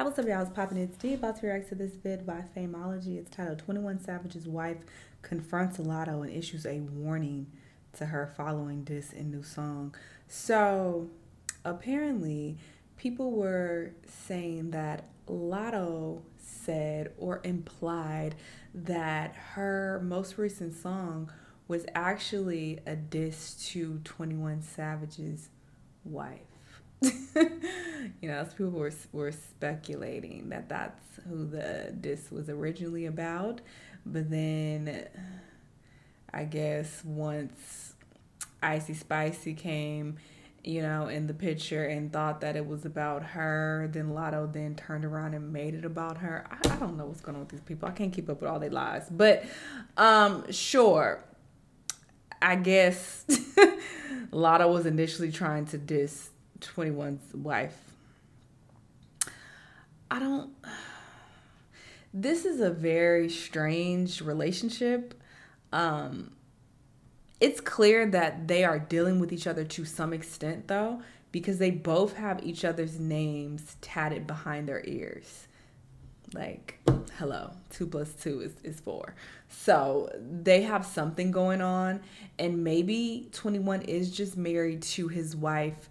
Hey, what's up, y'all? It's popping. It's Dee about to react to this vid by Fameology. It's titled 21 Savage's wife confronts Latto and issues a warning to her following this in new song. So, apparently, people were saying that Latto said or implied that her most recent song was actually a diss to 21 Savage's wife. you know, people were were speculating that that's who the disc was originally about, but then I guess once Icy Spicy came, you know, in the picture and thought that it was about her, then Latto then turned around and made it about her. I, I don't know what's going on with these people. I can't keep up with all their lies, but um, sure. I guess Latto was initially trying to diss 21's wife. I don't. This is a very strange relationship. Um, it's clear that they are dealing with each other to some extent, though, because they both have each other's names tatted behind their ears. Like, hello, two plus two is, is four. So they have something going on, and maybe 21 is just married to his wife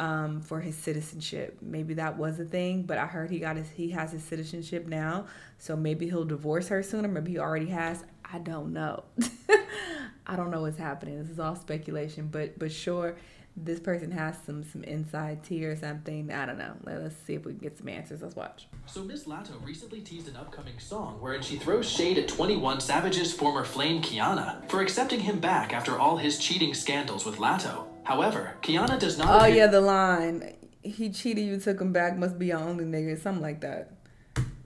um, for his citizenship. Maybe that was a thing, but I heard he got his he has his citizenship now, so maybe he'll divorce her sooner. Maybe he already has. I don't know. I don't know what's happening. This is all speculation, but but sure, this person has some some inside tea or something. I don't know. Let, us see if we can get some answers. Let's watch. So Miss Latto recently teased an upcoming song wherein she throws shade at 21 Savage's former flame Kiana for accepting him back after all his cheating scandals with Latto. However, Kiana does not. Oh yeah, the line. He cheated, you took him back. Must be your only nigga, something like that.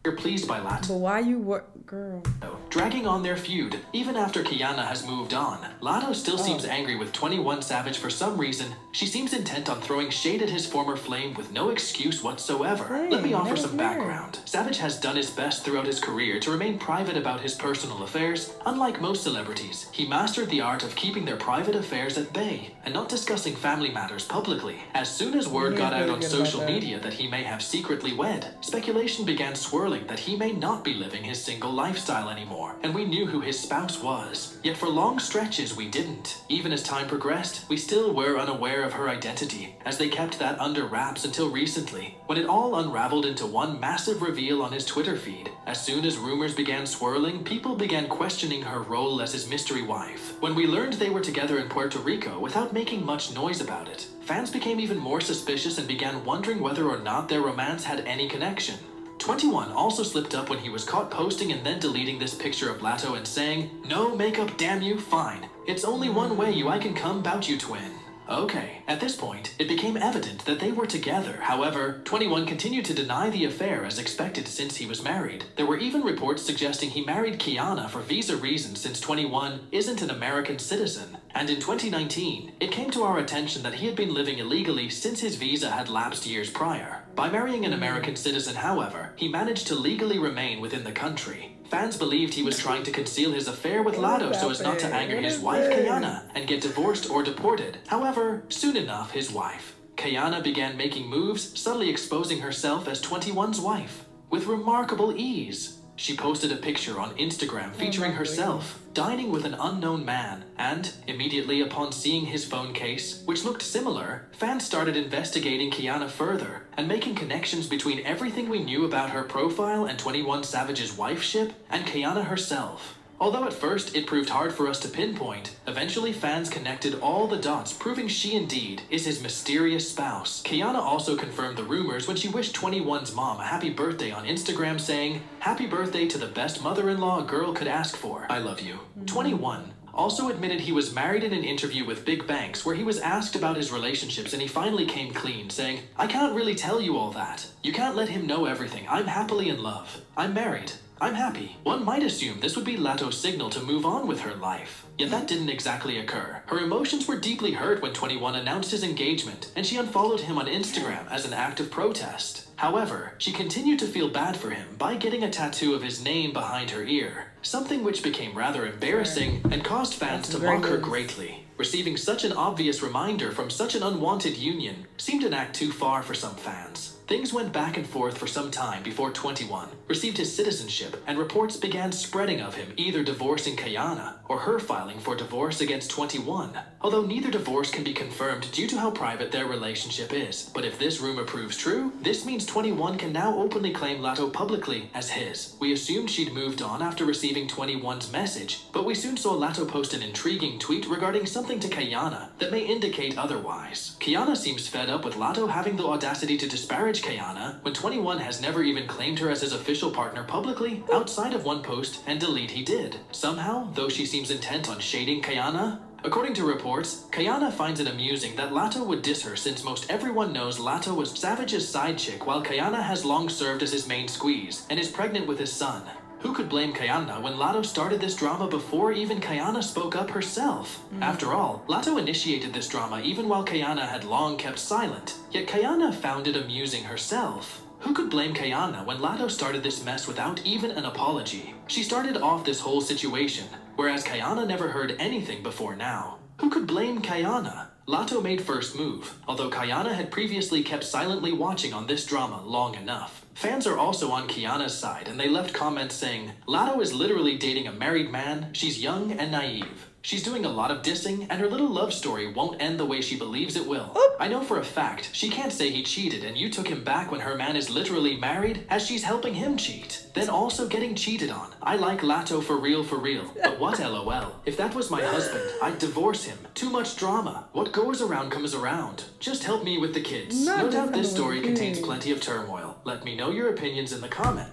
You're pleased by Lat. But why you work, girl? Dragging on their feud, even after Kiana has moved on, Latto still oh. seems angry with 21 Savage for some reason. She seems intent on throwing shade at his former flame with no excuse whatsoever. Let me offer some background. Savage has done his best throughout his career to remain private about his personal affairs. Unlike most celebrities, he mastered the art of keeping their private affairs at bay and not discussing family matters publicly. As soon as word got out on social media that he may have secretly wed, speculation began swirling that he may not be living his single lifestyle anymore, and we knew who his spouse was. Yet for long stretches we didn't. Even as time progressed, we still were unaware of her identity, as they kept that under wraps until recently, when it all unraveled into one massive reveal on his Twitter feed. As soon as rumors began swirling, people began questioning her role as his mystery wife. When we learned they were together in Puerto Rico without making much noise about it, fans became even more suspicious and began wondering whether or not their romance had any connection. 21 also slipped up when he was caught posting and then deleting this picture of Latto and saying, No makeup, damn you, fine. It's only one way you I can come bout you, twin. Okay, at this point, it became evident that they were together. However, 21 continued to deny the affair as expected since he was married. There were even reports suggesting he married Kiana for visa reasons since 21 isn't an American citizen. And in 2019, it came to our attention that he had been living illegally since his visa had lapsed years prior. By marrying an American citizen, however, he managed to legally remain within the country. Fans believed he was trying to conceal his affair with Latto so as not to anger his wife Kayana, and get divorced or deported. However, soon enough, his wife, Kayana, began making moves, subtly exposing herself as 21's wife. With remarkable ease, she posted a picture on Instagram oh featuring herself dining with an unknown man, and immediately upon seeing his phone case, which looked similar, fans started investigating Kiana further and making connections between everything we knew about her profile and 21 Savage's wifeship and Kiana herself. Although at first it proved hard for us to pinpoint, eventually fans connected all the dots proving she indeed is his mysterious spouse. Kiana also confirmed the rumors when she wished 21's mom a happy birthday on Instagram saying, Happy birthday to the best mother-in-law a girl could ask for. I love you. Mm -hmm. 21 also admitted he was married in an interview with Big Banks where he was asked about his relationships and he finally came clean, saying, I can't really tell you all that. You can't let him know everything. I'm happily in love. I'm married. I'm happy. One might assume this would be Latto's signal to move on with her life. Yet that hmm? didn't exactly occur. Her emotions were deeply hurt when 21 announced his engagement, and she unfollowed him on Instagram as an act of protest. However, she continued to feel bad for him by getting a tattoo of his name behind her ear, something which became rather embarrassing and caused fans to mock her greatly. Receiving such an obvious reminder from such an unwanted union seemed an act too far for some fans. Things went back and forth for some time before 21 received his citizenship, and reports began spreading of him either divorcing Kayana or her filing for divorce against 21. Although neither divorce can be confirmed due to how private their relationship is. But if this rumor proves true, this means 21 can now openly claim Latto publicly as his. We assumed she'd moved on after receiving 21's message, but we soon saw Latto post an intriguing tweet regarding something to Kayana that may indicate otherwise. Kayana seems fed up with Latto having the audacity to disparage Kayana when 21 has never even claimed her as his official partner publicly outside of one post and delete he did. Somehow, though she seems intent on shading Kayana, According to reports, Kayana finds it amusing that Latto would diss her since most everyone knows Latto was Savage's side chick while Kayana has long served as his main squeeze and is pregnant with his son. Who could blame Kayana when Latto started this drama before even Kayana spoke up herself? Mm. After all, Latto initiated this drama even while Kayana had long kept silent, yet Kayana found it amusing herself. Who could blame Kayana when Latto started this mess without even an apology? She started off this whole situation, whereas Kayana never heard anything before now. Who could blame Kayana? Latto made first move, although Kayana had previously kept silently watching on this drama long enough. Fans are also on Kiana's side, and they left comments saying, Latto is literally dating a married man, she's young and naive. She's doing a lot of dissing, and her little love story won't end the way she believes it will. Oop. I know for a fact she can't say he cheated and you took him back when her man is literally married, as she's helping him cheat. Then also getting cheated on. I like Latto for real for real. But what lol? If that was my husband, I'd divorce him. Too much drama. What goes around comes around. Just help me with the kids. Not no doubt this story contains plenty of turmoil. Let me know your opinions in the comment.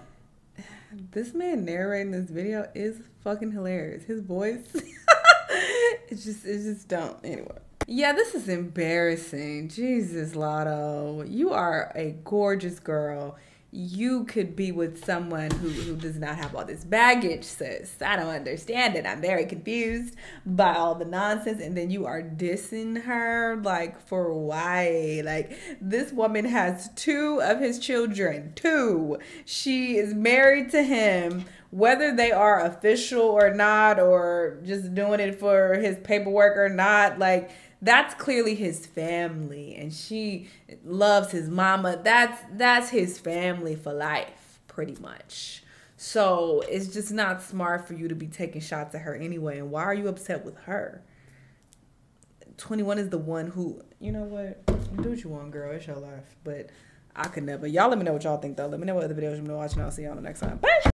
This man narrating this video is fucking hilarious. His voice. it's just it's just dumb. Anyway. Yeah, this is embarrassing. Jesus, Latto. You are a gorgeous girl you could be with someone who, who does not have all this baggage, sis. I don't understand it. I'm very confused by all the nonsense. And then you are dissing her, like, for why? Like, this woman has two of his children. Two. She is married to him, whether they are official or not, or just doing it for his paperwork or not. Like, that's clearly his family and she loves his mama. That's that's his family for life pretty much. So it's just not smart for you to be taking shots at her anyway and why are you upset with her? 21 is the one who you know what? Do what you want girl. It's your life but i could never. Y'all let me know what y'all think though. Let me know what other videos you want to watch and i'll see y'all the next time bye